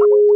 you